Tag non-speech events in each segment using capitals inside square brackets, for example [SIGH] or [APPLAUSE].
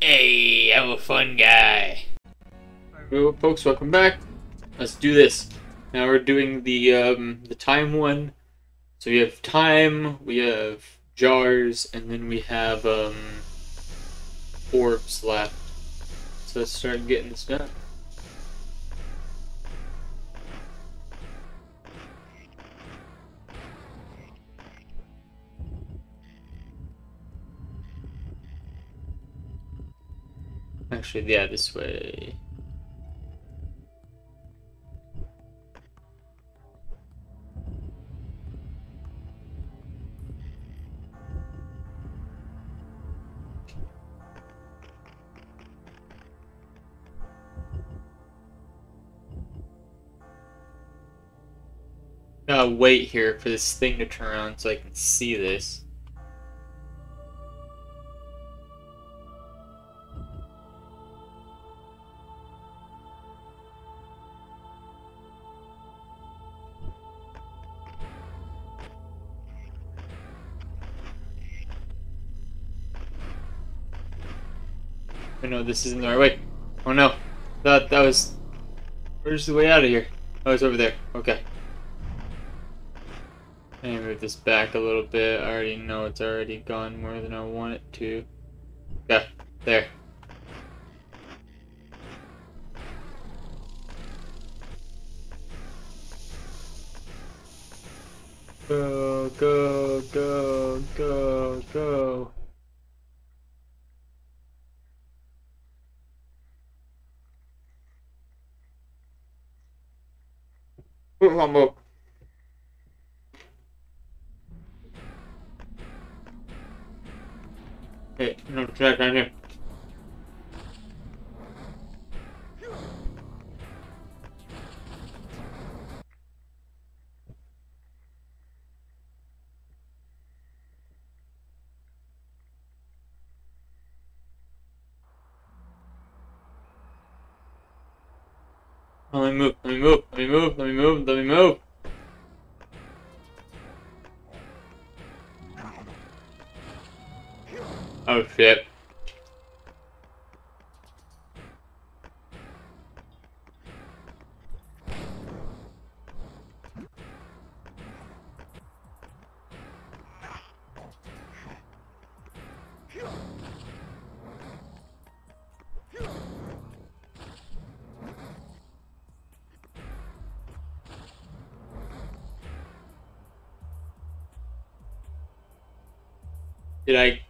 Hey, I'm a fun guy. Alright, folks, welcome back. Let's do this. Now we're doing the um, the time one. So we have time, we have jars, and then we have um, orbs left. So let's start getting this done. Actually, yeah, this way. Gotta wait here for this thing to turn on so I can see this. Oh no, this isn't the right way. Oh no. That that was Where's the way out of here? Oh, it's over there. Okay. Let me move this back a little bit. I already know it's already gone more than I want it to. Yeah, there. Go, go, go, go, go. One more. Hey, no, check right here. Did I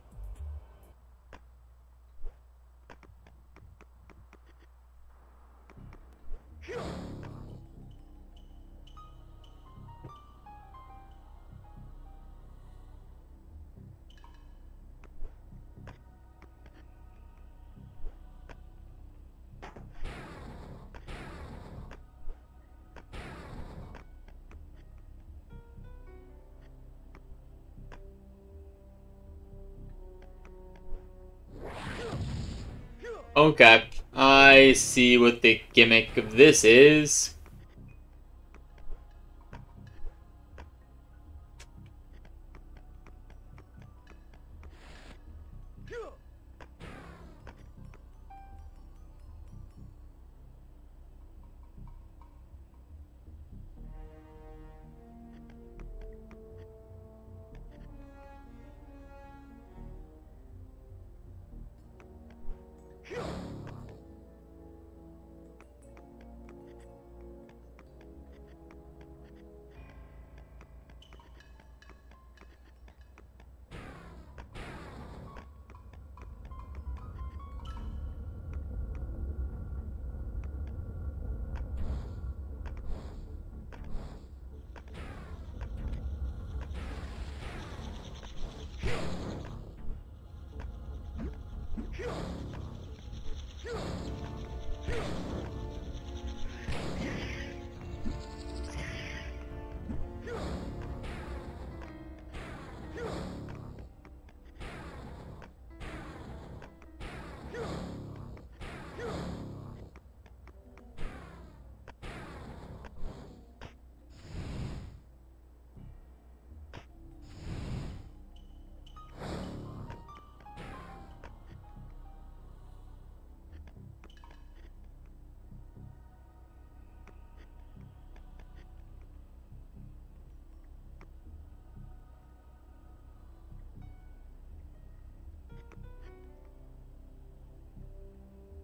Okay, I see what the gimmick of this is.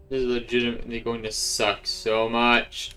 This is legitimately going to suck so much.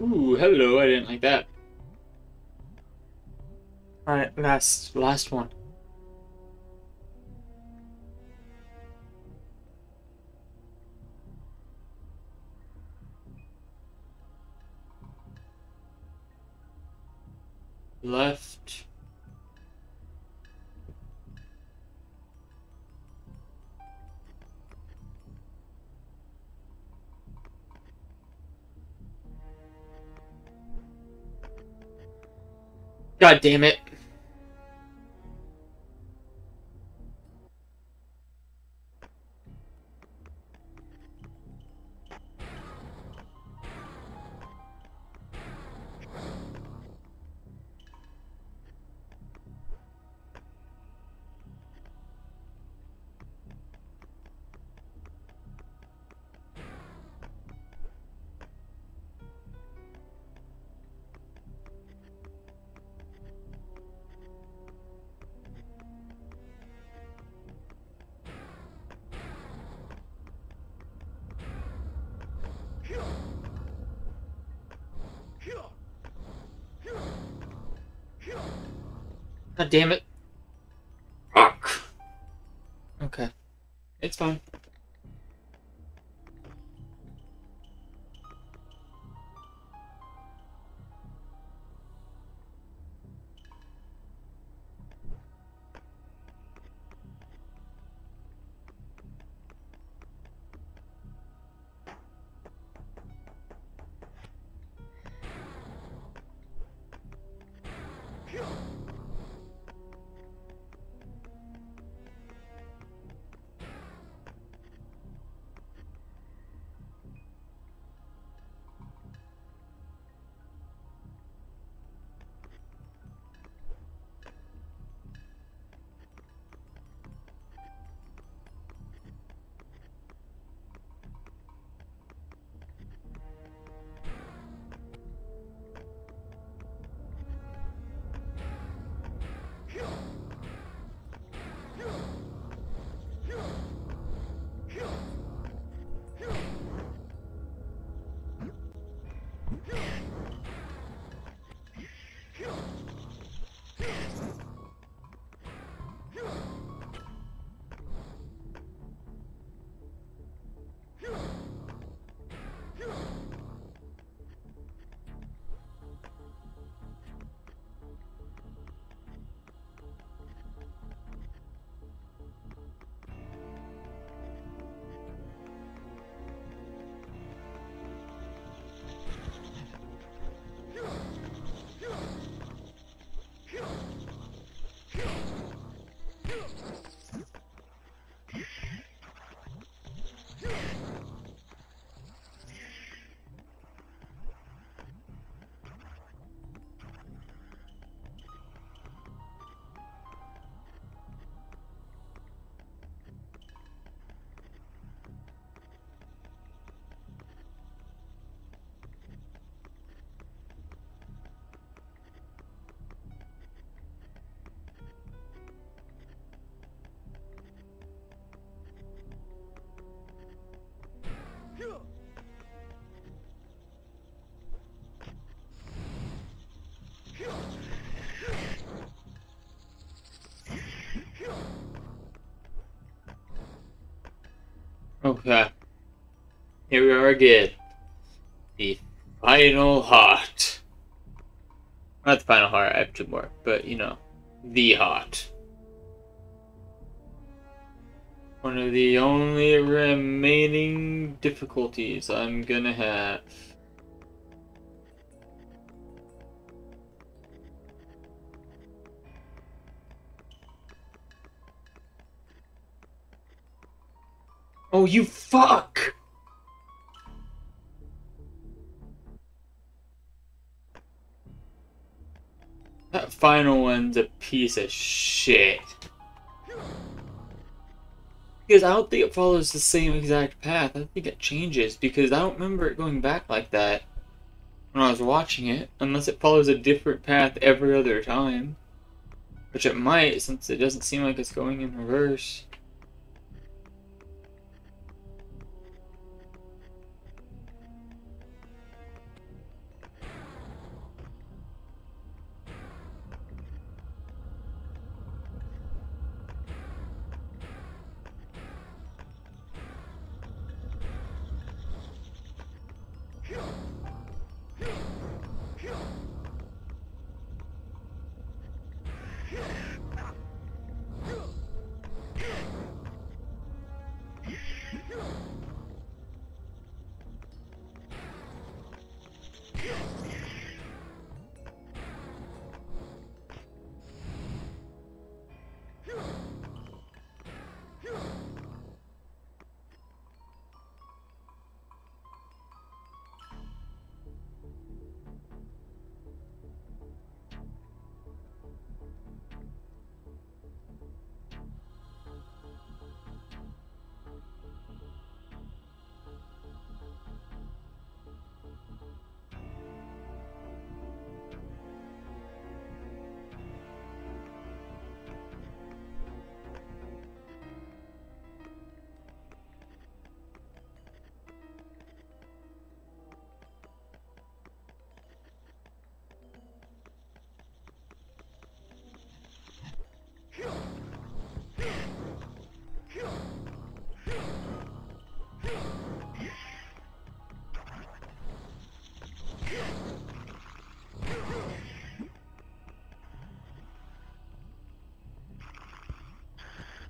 Ooh, hello, I didn't like that. Alright, last last one. God damn it. God damn it. Here we are again. The final heart. Not the final heart, I have two more, but you know, the heart. One of the only remaining difficulties I'm gonna have. Oh, you fuck! That final one's a piece of shit. Because I don't think it follows the same exact path. I think it changes because I don't remember it going back like that when I was watching it, unless it follows a different path every other time. Which it might, since it doesn't seem like it's going in reverse.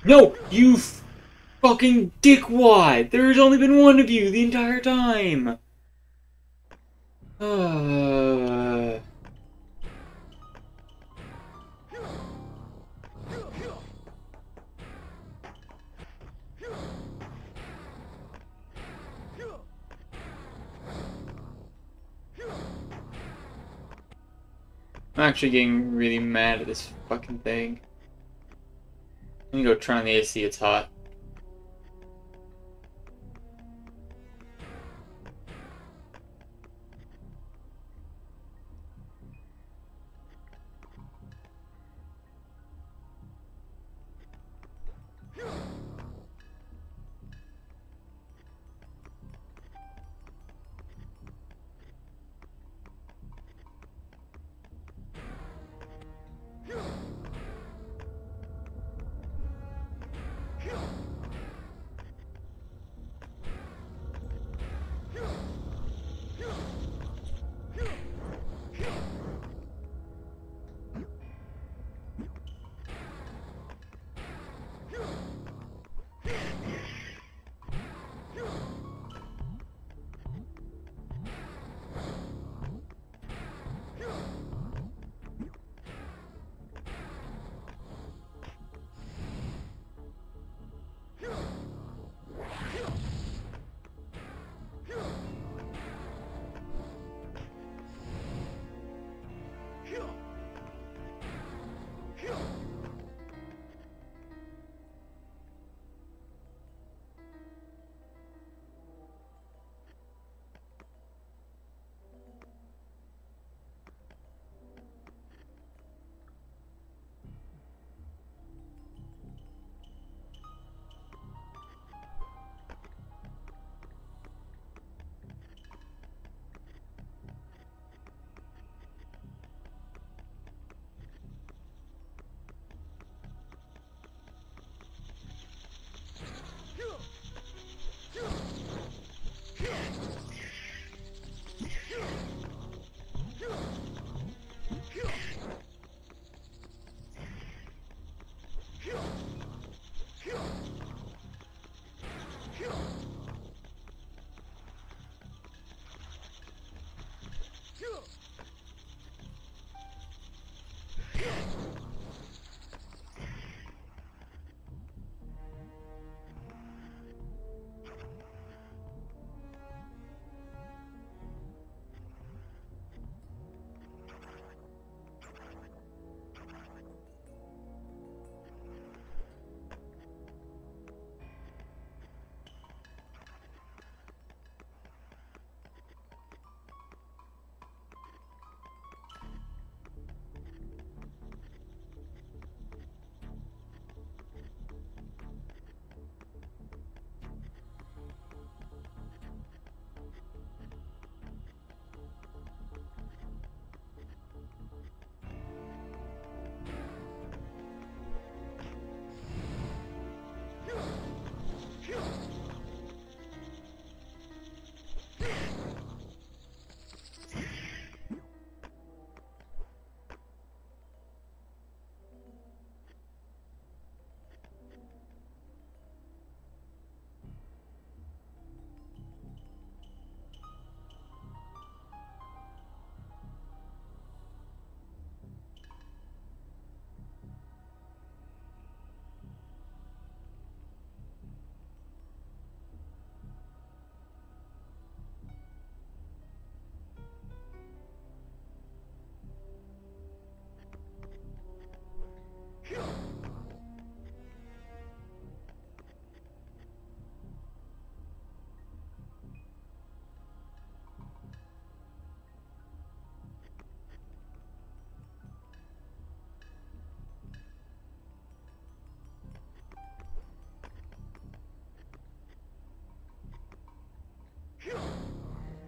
No, you fucking dickwad! There's only been one of you the entire time! Uh... I'm actually getting really mad at this fucking thing. Let me go turn on the AC, it's hot.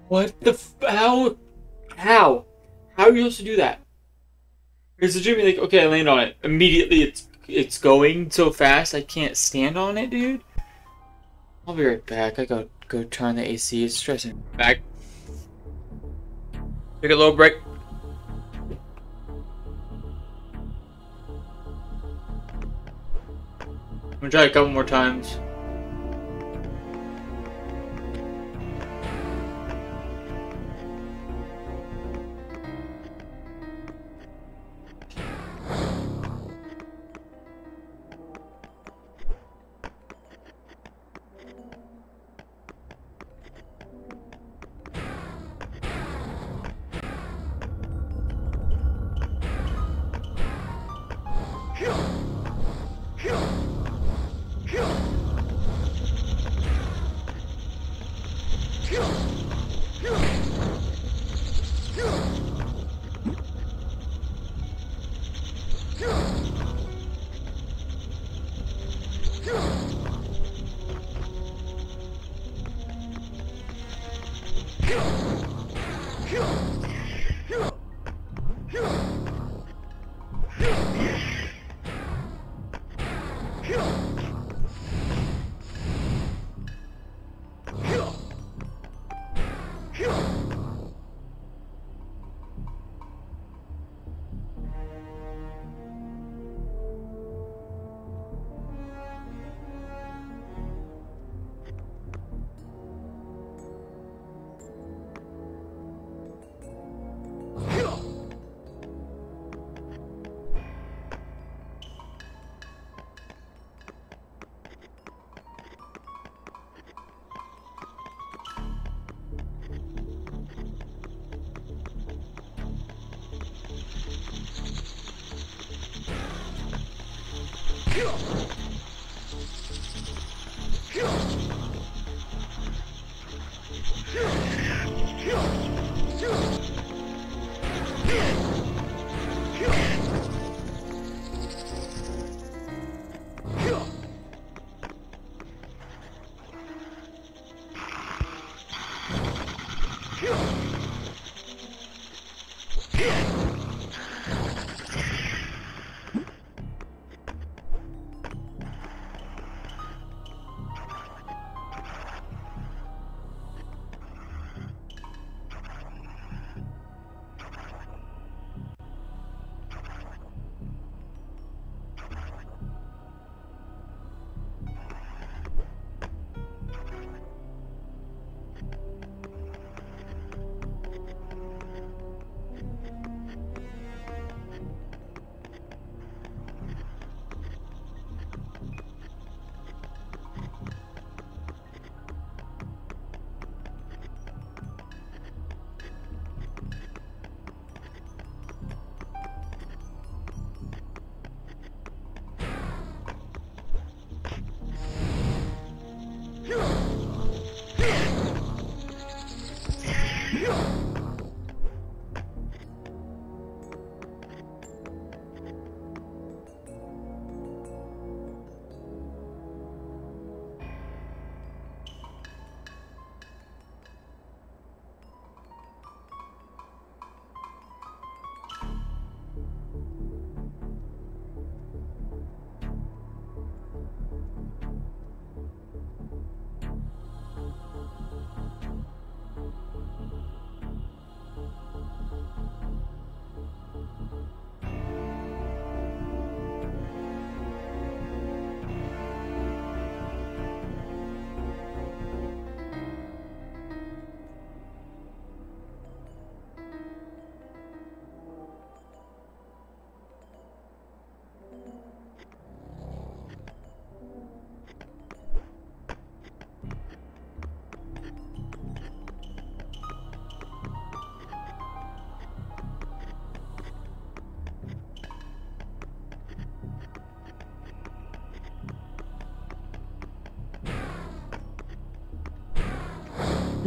What the f- how? How? How are you supposed to do that? It's legitimately like, okay, I land on it. Immediately it's it's going so fast I can't stand on it, dude. I'll be right back. I gotta go turn the AC. It's stressing. Back. Take a little break. I'm gonna try a couple more times. Kill! Kill!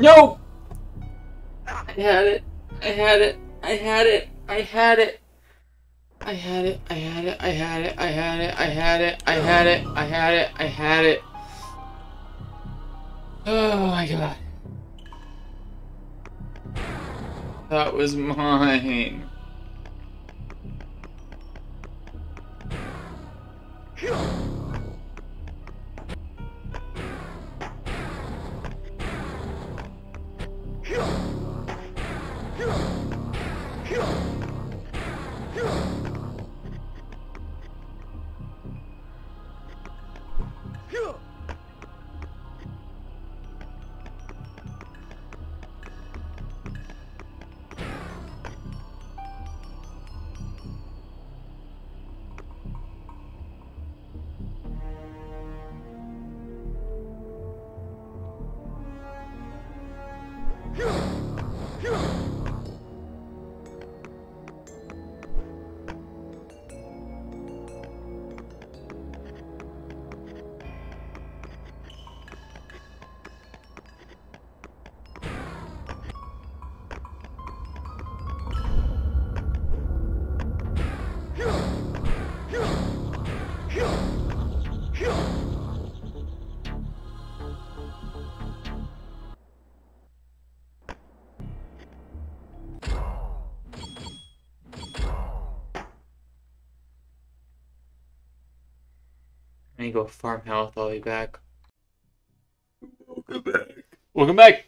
No! I had it. I had it. I had it. I had it. I had it. I had it. I had it. I had it. I had it. I had it. I had it. I had it. Oh my god. That was mine. Let me go farm health. I'll be back. Welcome back. Welcome back.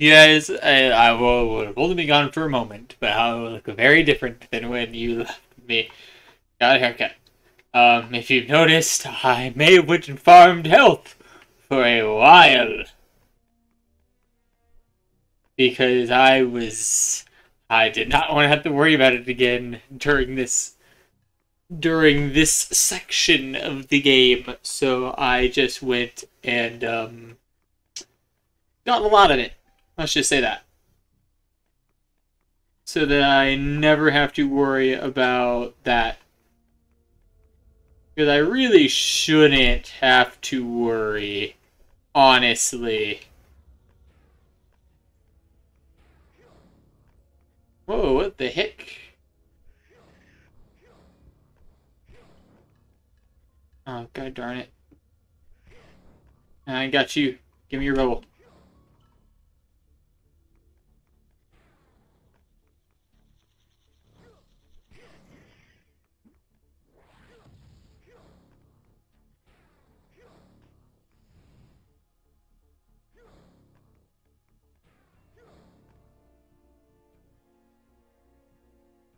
You guys, I, I will, would have only been gone for a moment, but I will look very different than when you left me. Got a haircut. Um, if you've noticed, I may have went and farmed health for a while. Because I was... I did not want to have to worry about it again during this during this section of the game, so I just went and um, got a lot of it. Let's just say that. So that I never have to worry about that. Because I really shouldn't have to worry, honestly. Whoa, what the heck? Oh, god darn it. I got you. Give me your bubble.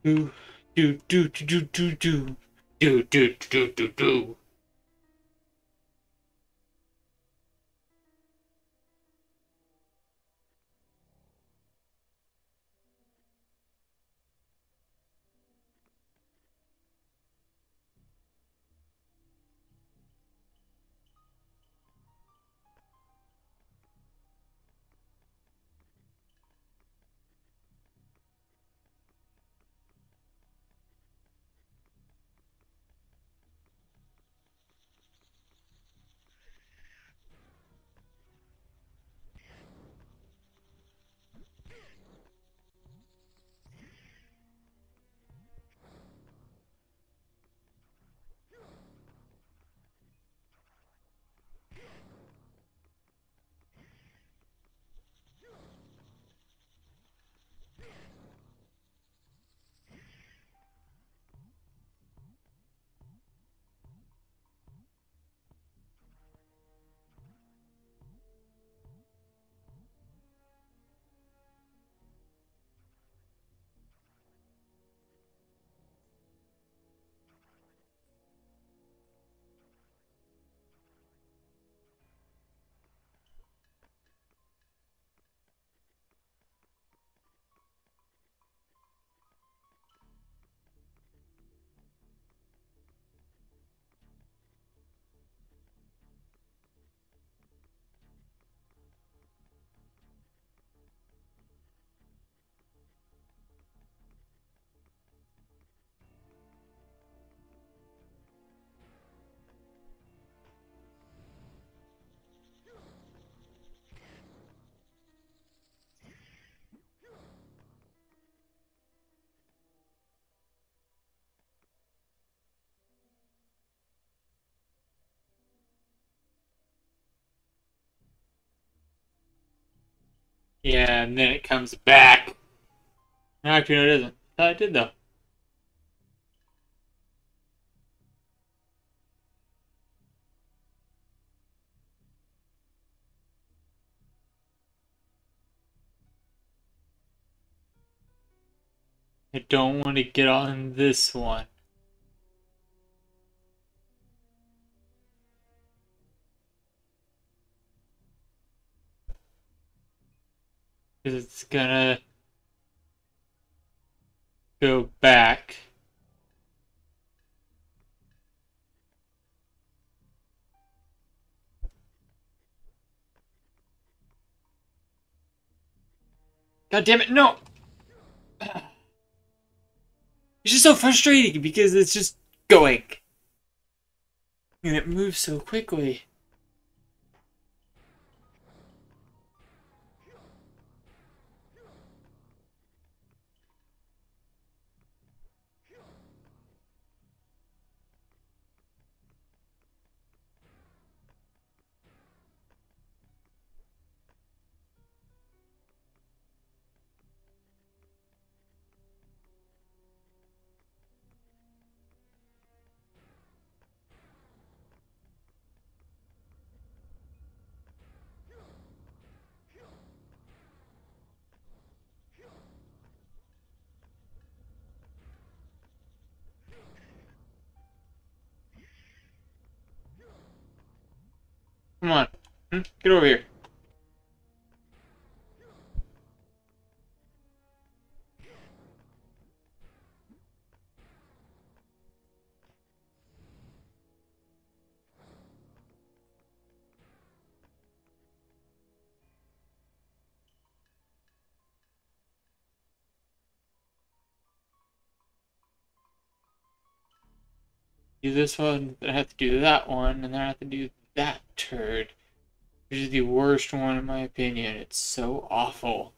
Do do do do do do do do do do do. Yeah, and then it comes back. Actually, no, it isn't. Uh, I thought I did though. I don't want to get on this one. Because it's gonna go back. God damn it, no! [SIGHS] It's just so frustrating because it's just going. And it moves so quickly. Come on. Hmm? Get over here. Do this one, then I have to do that one, and then I have to do that turd. Is the worst one in my opinion. It's so awful.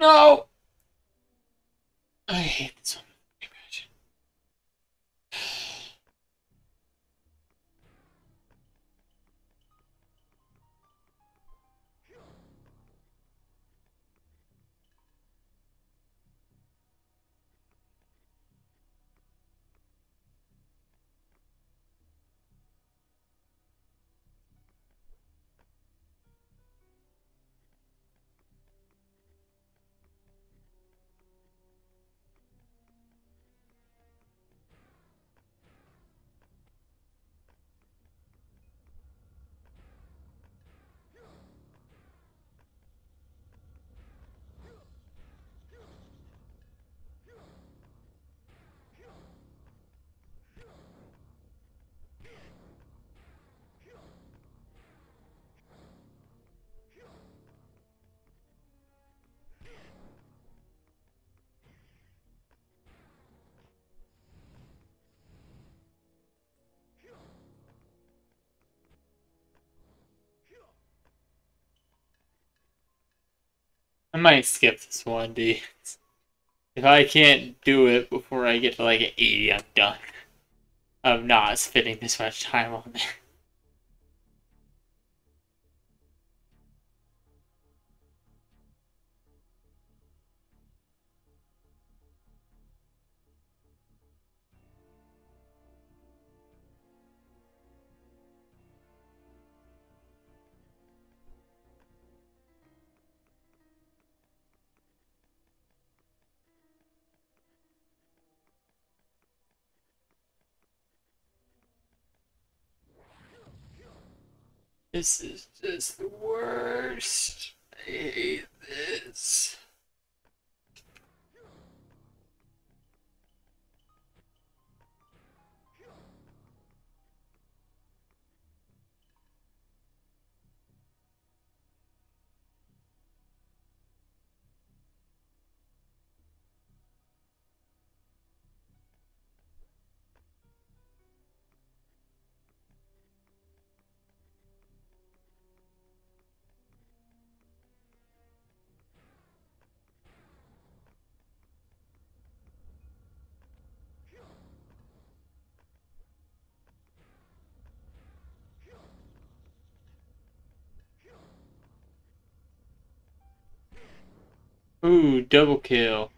No! I hate this one. I might skip this one, D. If I can't do it before I get to like 80, I'm done. I'm not spending this much time on it. This is just the worst. I hate this. Ooh, double kill.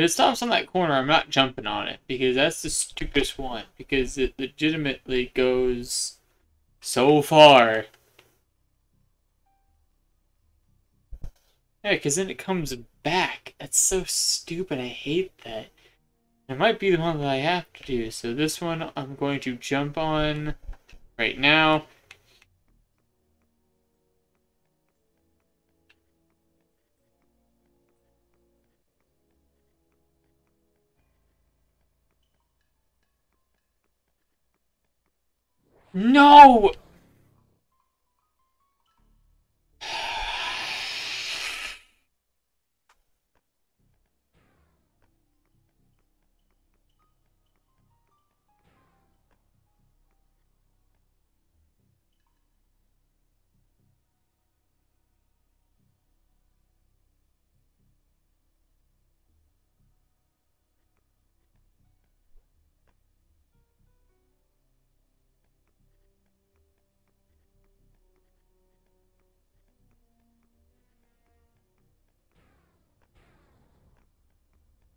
If it stops on that corner, I'm not jumping on it because that's the stupidest one. Because it legitimately goes so far. Yeah, because then it comes back. That's so stupid. I hate that. It might be the one that I have to do. So this one I'm going to jump on right now. No!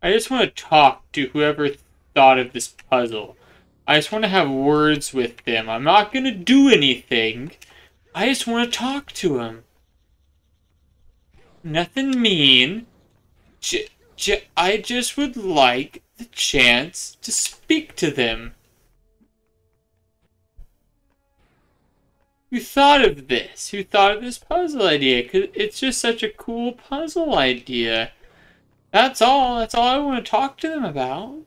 I just want to talk to whoever thought of this puzzle. I just want to have words with them. I'm not going to do anything. I just want to talk to them. Nothing mean. J j I just would like the chance to speak to them. Who thought of this? Who thought of this puzzle idea? Because it's just such a cool puzzle idea. That's all. That's all I want to talk to them about.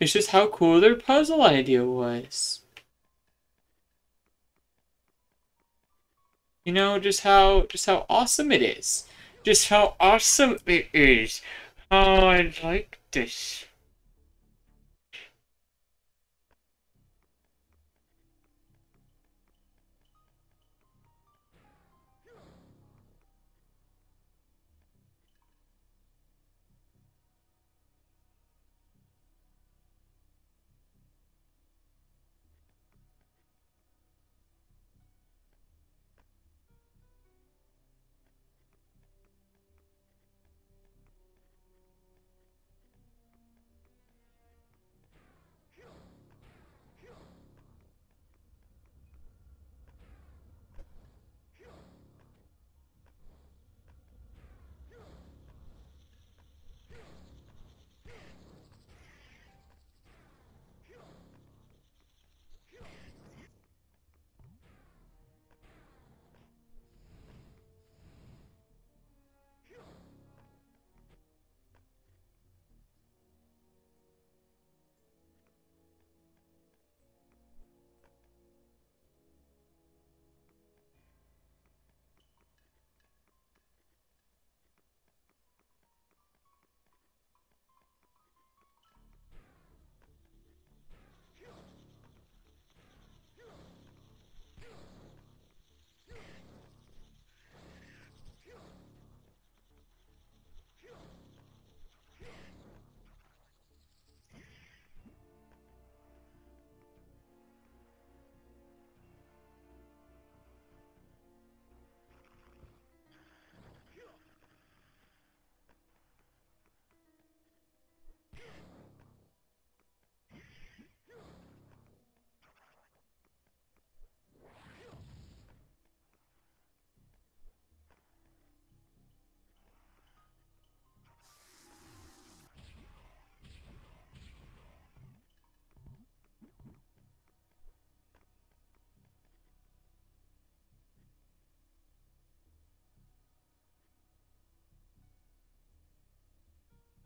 It's just how cool their puzzle idea was. You know, just how just how awesome it is. Just how awesome it is. Oh, I like this.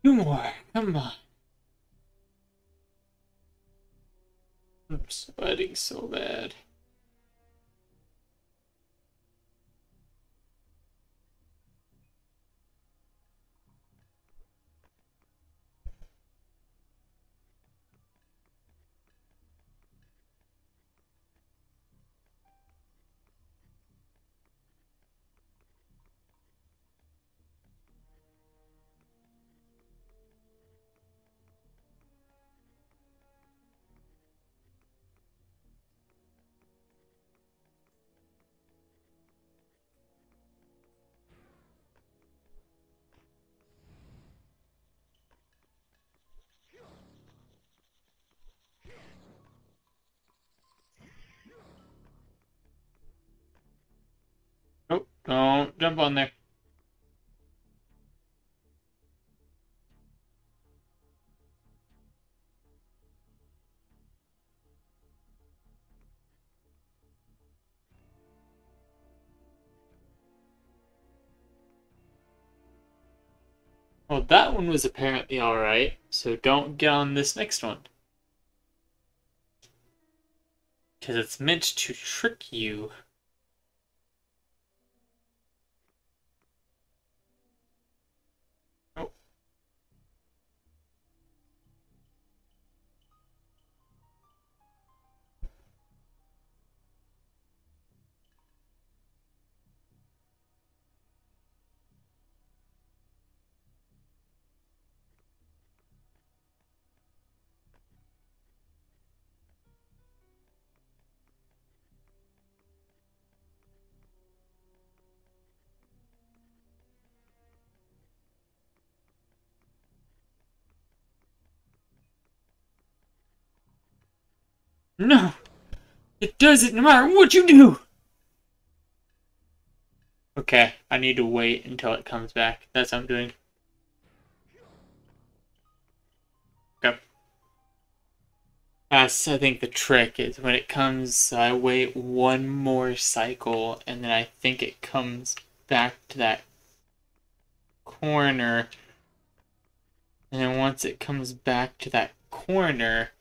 Two more. Come on. I'm sweating so bad. Jump on there. Well, that one was apparently alright, so don't get on this next one. Because it's meant to trick you. No! It does it no matter what you do! Okay, I need to wait until it comes back. That's what I'm doing. Okay. That's, I think, the trick is when it comes, I wait one more cycle, and then I think it comes back to that corner. And then once it comes back to that corner,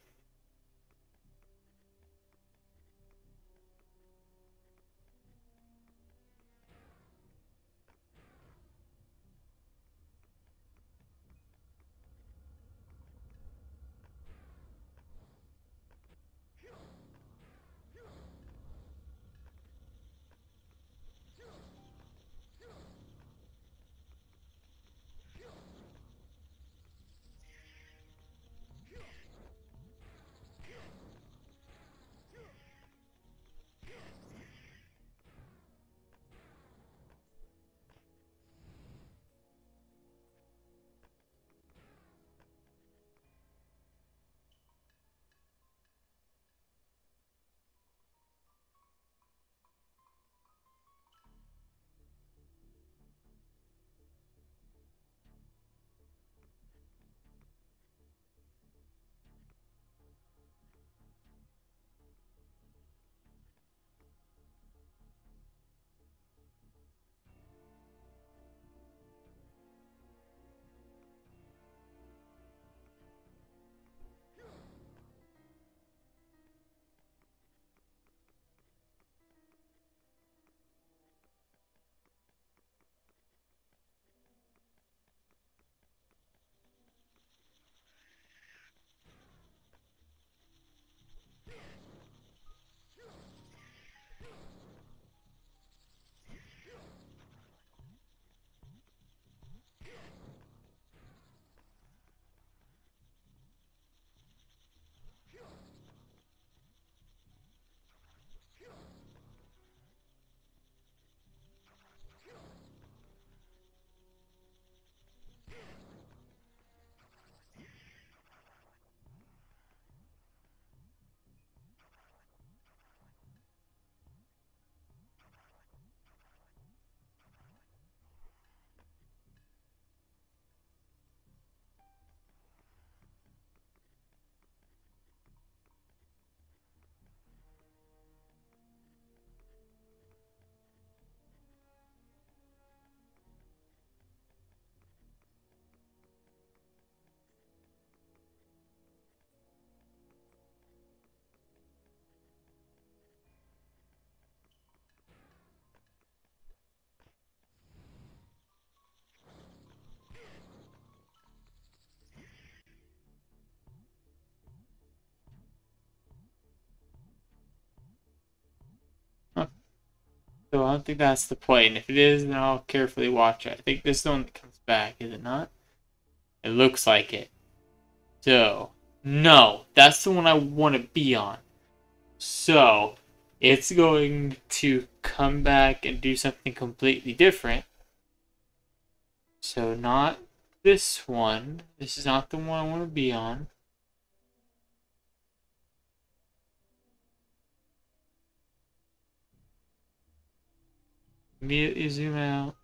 So I don't think that's the play. And if it is, then I'll carefully watch it. I think this is the one that comes back, is it not? It looks like it. So, no, that's the one I want to be on. So, it's going to come back and do something completely different. So, not this one. This is not the one I want to be on. Immediately zoom out.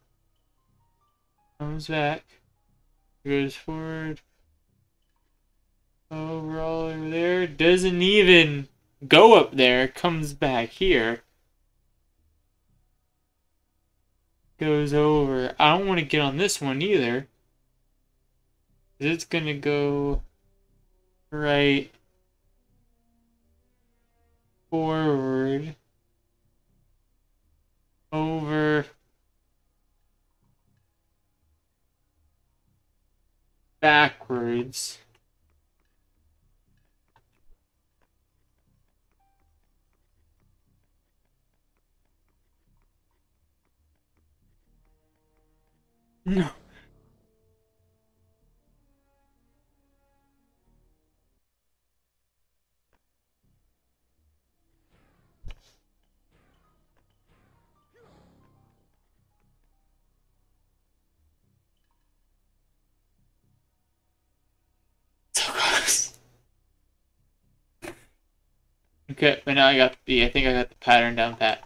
Comes back. Goes forward. Overall over there. Doesn't even go up there. Comes back here. Goes over. I don't want to get on this one either. It's gonna go right forward over backwards. No. Okay, but now I got the, I think I got the pattern down pat.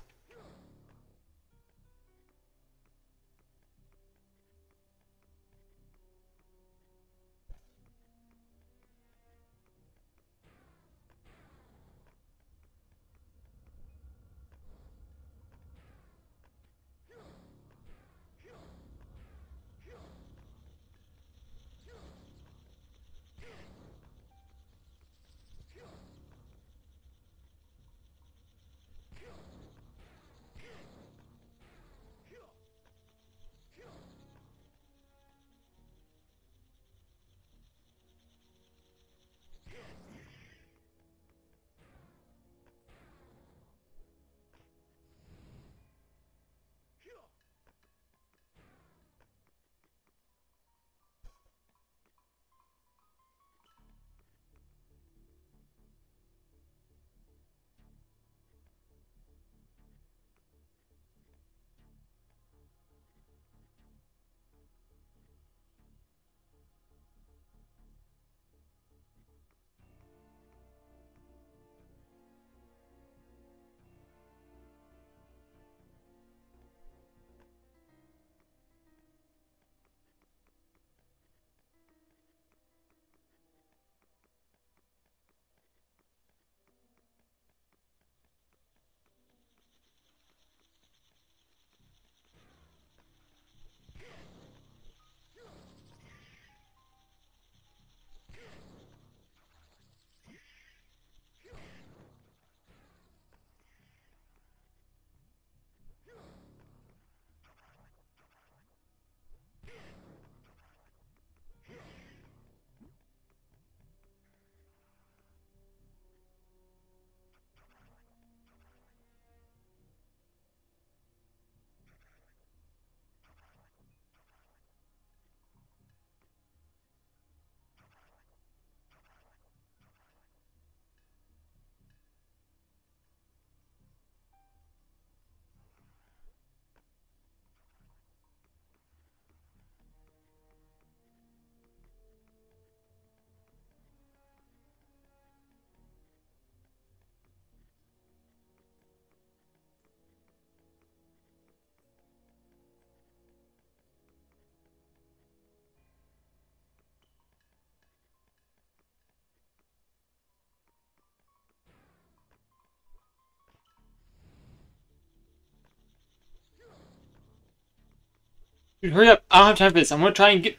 Dude, hurry up. I don't have time for this. I'm gonna try and get...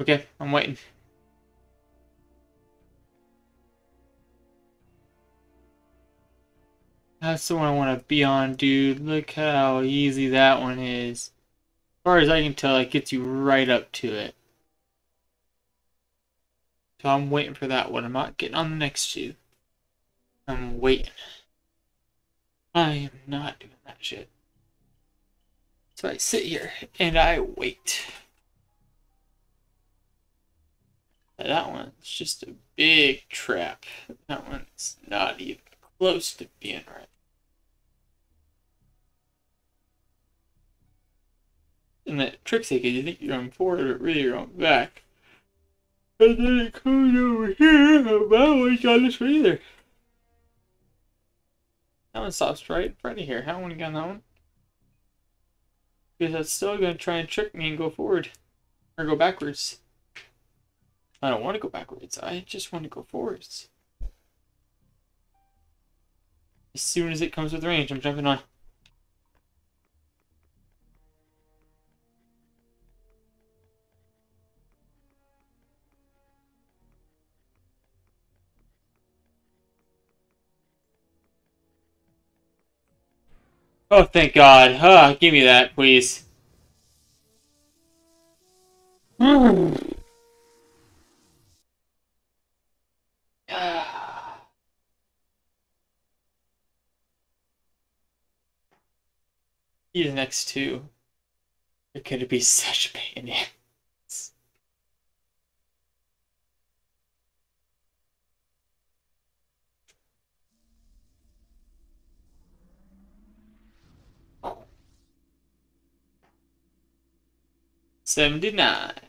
Okay, I'm waiting. That's the one I want to be on, dude. Look how easy that one is. As far as I can tell, it gets you right up to it. So I'm waiting for that one. I'm not getting on the next two. I'm waiting. I am not doing that shit. So I sit here and I wait. That one's just a big trap. That one's not even close to being right. And that trick's because you think you're on forward, but really you're on back. And then it comes over here, and that one's not this way either. That one stops right in front of here. How want to get on that one? Because that's still going to try and trick me and go forward. Or go backwards. I don't want to go backwards. I just want to go forwards. As soon as it comes with range, I'm jumping on. Oh, thank God. Give me that, please. [SIGHS] These next two are going to be such a pain in the 79.